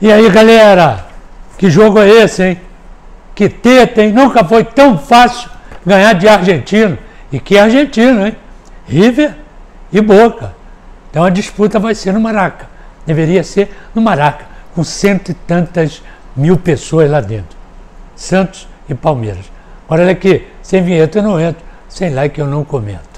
E aí, galera? Que jogo é esse, hein? Que teta, hein? Nunca foi tão fácil ganhar de argentino. E que argentino, hein? River e Boca. Então a disputa vai ser no Maraca. Deveria ser no Maraca, com cento e tantas mil pessoas lá dentro. Santos e Palmeiras. Olha aqui, sem vinheta eu não entro, sem like eu não comento.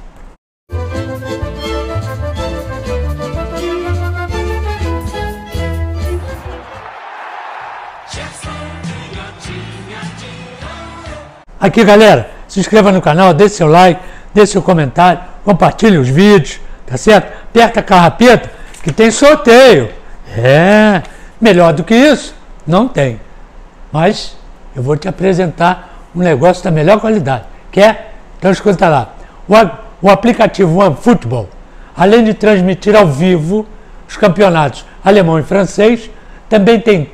Aqui, galera, se inscreva no canal, deixe seu like, deixe seu comentário, compartilhe os vídeos, tá certo? Aperta a carrapeta que tem sorteio. É, melhor do que isso, não tem. Mas eu vou te apresentar um negócio da melhor qualidade. Quer? Então escuta lá. O, o aplicativo OneFootball, além de transmitir ao vivo os campeonatos alemão e francês, também tem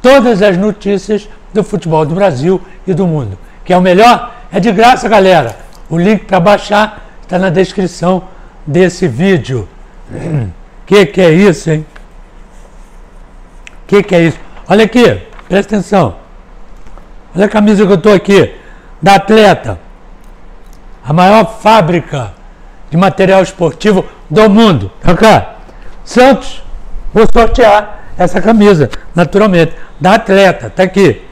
todas as notícias do futebol do Brasil e do mundo. Que é o melhor? É de graça, galera. O link para baixar está na descrição desse vídeo. Que que é isso, hein? Que que é isso? Olha aqui, presta atenção. Olha a camisa que eu estou aqui, da Atleta. A maior fábrica de material esportivo do mundo. Tá cá. Santos, vou sortear essa camisa, naturalmente, da Atleta. Tá aqui.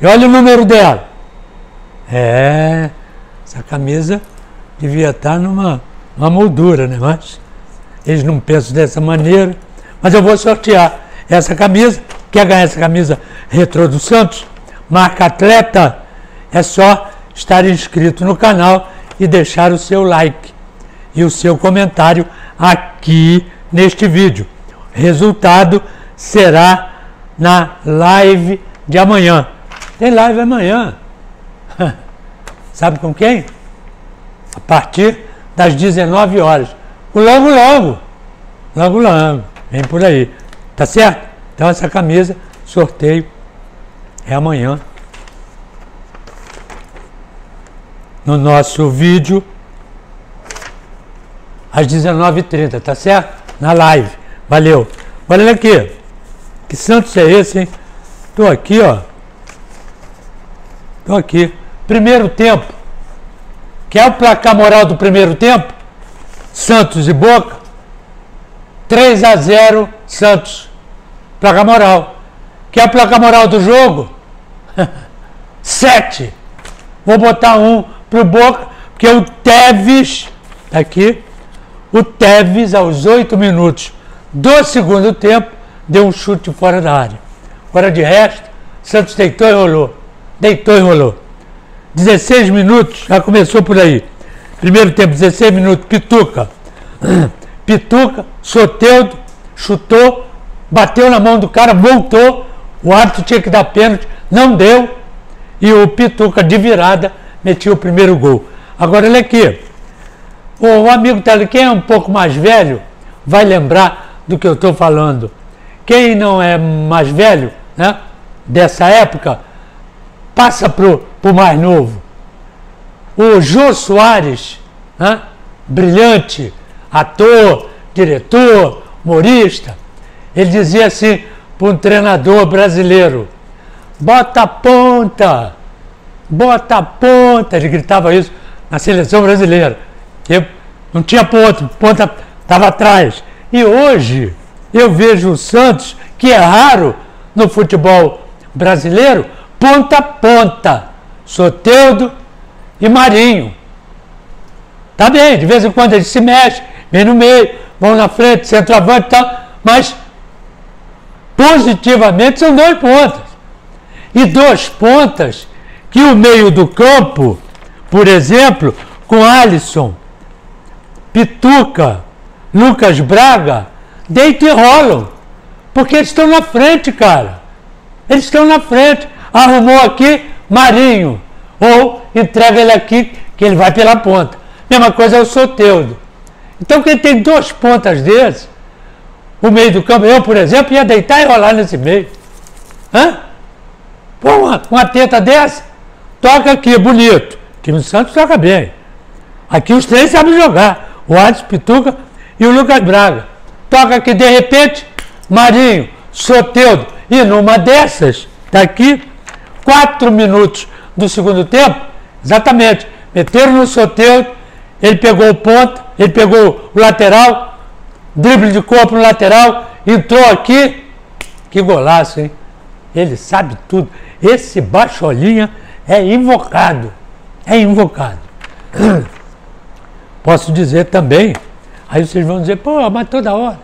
E olha o número dela. É, essa camisa devia estar numa, numa moldura, né? Mas eles não pensam dessa maneira. Mas eu vou sortear essa camisa. Quer ganhar essa camisa Retro do Santos? Marca Atleta. É só estar inscrito no canal e deixar o seu like e o seu comentário aqui neste vídeo. Resultado será na live de amanhã. Tem live amanhã. Sabe com quem? A partir das 19 horas. Logo, logo. Logo, logo. Vem por aí. Tá certo? Então essa camisa, sorteio, é amanhã. No nosso vídeo, às 19h30, tá certo? Na live. Valeu. Olha aqui. Que Santos é esse, hein? Tô aqui, ó. Tô aqui. Primeiro tempo. Quer o placar moral do primeiro tempo? Santos e Boca. 3 a 0 Santos. Placar moral. Quer o placar moral do jogo? 7. Vou botar um pro Boca, porque o Teves, tá aqui, o Teves, aos 8 minutos do segundo tempo, deu um chute fora da área. Fora de resto, Santos deitou e rolou. Deitou e rolou. 16 minutos, já começou por aí. Primeiro tempo, 16 minutos, Pituca. Pituca, Soteudo, chutou, bateu na mão do cara, voltou. O árbitro tinha que dar pênalti, não deu. E o Pituca, de virada, metiu o primeiro gol. Agora, olha aqui. O amigo tá quem é um pouco mais velho, vai lembrar do que eu estou falando. Quem não é mais velho, né, dessa época, passa para o mais novo. O Jô Soares, né? brilhante, ator, diretor, humorista, ele dizia assim para um treinador brasileiro: bota a ponta, bota a ponta. Ele gritava isso na seleção brasileira. Eu não tinha ponta, ponta estava atrás. E hoje eu vejo o Santos, que é raro no futebol brasileiro, ponta a ponta. Soteudo e Marinho. Tá bem, de vez em quando eles se mexem, vem no meio, vão na frente, centroavante e tal, mas positivamente são dois pontas. E duas pontas que o meio do campo, por exemplo, com Alisson, Pituca, Lucas Braga, deitam e rolam. Porque eles estão na frente, cara. Eles estão na frente arrumou aqui Marinho, ou entrega ele aqui que ele vai pela ponta. Mesma coisa é o Soteudo. Então quem tem duas pontas desses, o meio do campo, eu, por exemplo, ia deitar e rolar nesse meio. Hã? Pô, uma, uma teta dessa, toca aqui, bonito. O time do Santos toca bem. Aqui os três sabem jogar. O Alisson Pituca e o Lucas Braga. Toca aqui de repente, Marinho, Soteudo E numa dessas, está aqui, quatro minutos do segundo tempo, exatamente, meteram no sorteio, ele pegou o ponto, ele pegou o lateral, drible de corpo no lateral, entrou aqui, que golaço, hein? Ele sabe tudo. Esse baixolinha é invocado, é invocado. Posso dizer também, aí vocês vão dizer, pô, mas toda hora.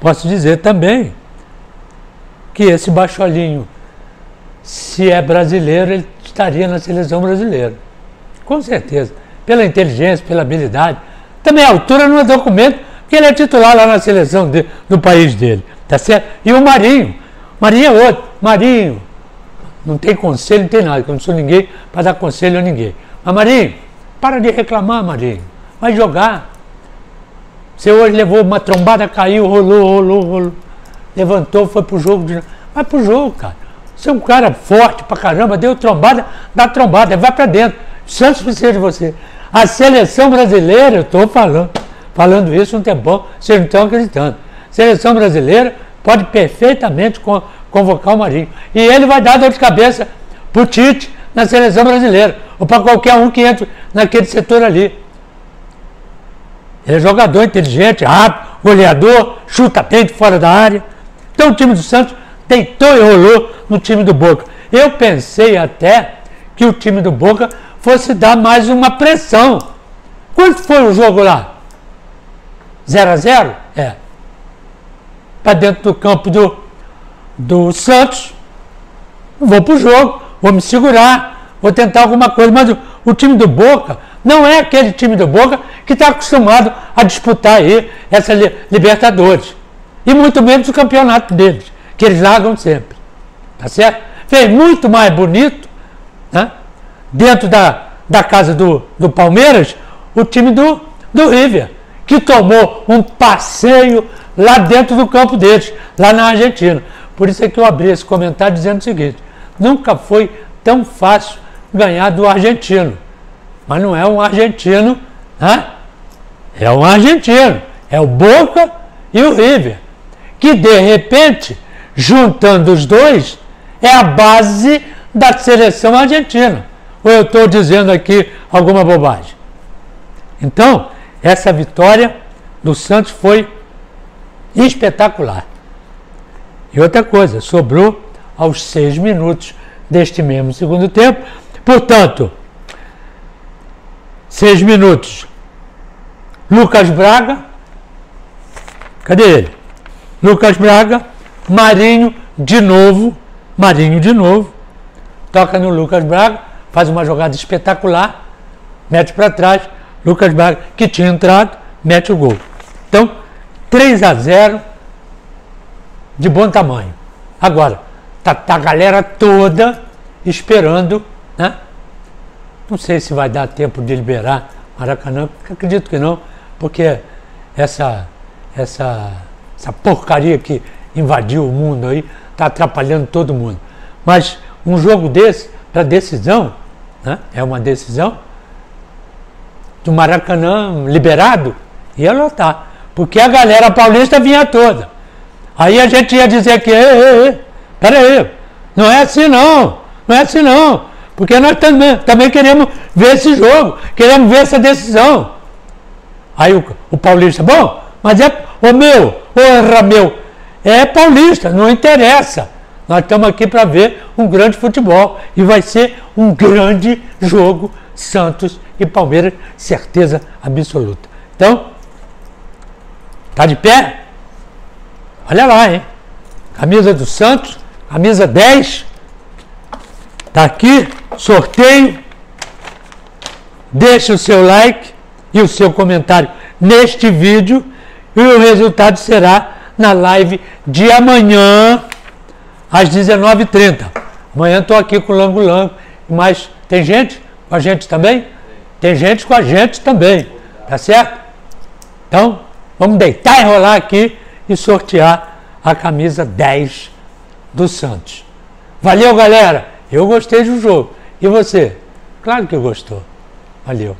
Posso dizer também que esse baixolinho, se é brasileiro, ele estaria na seleção brasileira. Com certeza. Pela inteligência, pela habilidade. Também a altura não é documento, porque ele é titular lá na seleção de, do país dele. Tá certo? E o Marinho. Marinho é outro. Marinho. Não tem conselho, não tem nada, eu não sou ninguém para dar conselho a ninguém. Mas Marinho, para de reclamar, Marinho. Vai jogar. Você hoje levou uma trombada, caiu, rolou, rolou, rolou. Levantou, foi pro jogo. De... Vai pro jogo, cara. Você é um cara forte pra caramba, deu trombada, dá trombada, vai para dentro. Santos precisa de você. A seleção brasileira, eu estou falando, falando isso é bom, vocês não estão acreditando. Seleção brasileira pode perfeitamente convocar o Marinho. E ele vai dar dor de cabeça para o Tite na seleção brasileira, ou para qualquer um que entre naquele setor ali. Ele é jogador inteligente, rápido, goleador, chuta bem de fora da área. Então o time do Santos deitou e rolou no time do Boca. Eu pensei até que o time do Boca fosse dar mais uma pressão. Quanto foi o jogo lá? 0 a 0 É. Para dentro do campo do, do Santos. Vou para o jogo, vou me segurar, vou tentar alguma coisa. Mas o, o time do Boca não é aquele time do Boca que está acostumado a disputar aí essa Libertadores. E muito menos o campeonato deles, que eles largam sempre. Tá certo? Fez muito mais bonito, né? dentro da, da casa do, do Palmeiras, o time do, do River, que tomou um passeio lá dentro do campo deles, lá na Argentina. Por isso é que eu abri esse comentário dizendo o seguinte: nunca foi tão fácil ganhar do argentino. Mas não é um argentino, né? é um argentino, é o Boca e o River, que de repente, juntando os dois, é a base da seleção argentina. Ou eu estou dizendo aqui alguma bobagem? Então, essa vitória do Santos foi espetacular. E outra coisa, sobrou aos seis minutos deste mesmo segundo tempo. Portanto, seis minutos. Lucas Braga, cadê ele? Lucas Braga, Marinho de novo, Marinho de novo, toca no Lucas Braga, faz uma jogada espetacular, mete para trás, Lucas Braga, que tinha entrado, mete o gol. Então, 3 a 0 de bom tamanho. Agora, tá, tá a galera toda esperando, né? Não sei se vai dar tempo de liberar Maracanã, acredito que não, porque essa, essa, essa porcaria que invadiu o mundo aí está atrapalhando todo mundo. Mas um jogo desse, para decisão, né? é uma decisão, do Maracanã liberado, ia lotar. Porque a galera paulista vinha toda. Aí a gente ia dizer que, ei, ei, ei, peraí, não é assim não, não é assim não. Porque nós também, também queremos ver esse jogo, queremos ver essa decisão. Aí o, o paulista, bom, mas é o meu, o Rameu, é paulista, não interessa. Nós estamos aqui para ver um grande futebol e vai ser um grande jogo Santos e Palmeiras, certeza absoluta. Então, tá de pé? Olha lá, hein? Camisa do Santos, camisa 10. Tá aqui, sorteio. Deixe o seu like e o seu comentário neste vídeo e o resultado será na live de amanhã às 19h30. Amanhã estou aqui com o Lango Lango. Mas tem gente com a gente também? Tem gente com a gente também. Tá certo? Então, vamos deitar e rolar aqui e sortear a camisa 10 do Santos. Valeu, galera! Eu gostei do jogo. E você? Claro que gostou. Valeu.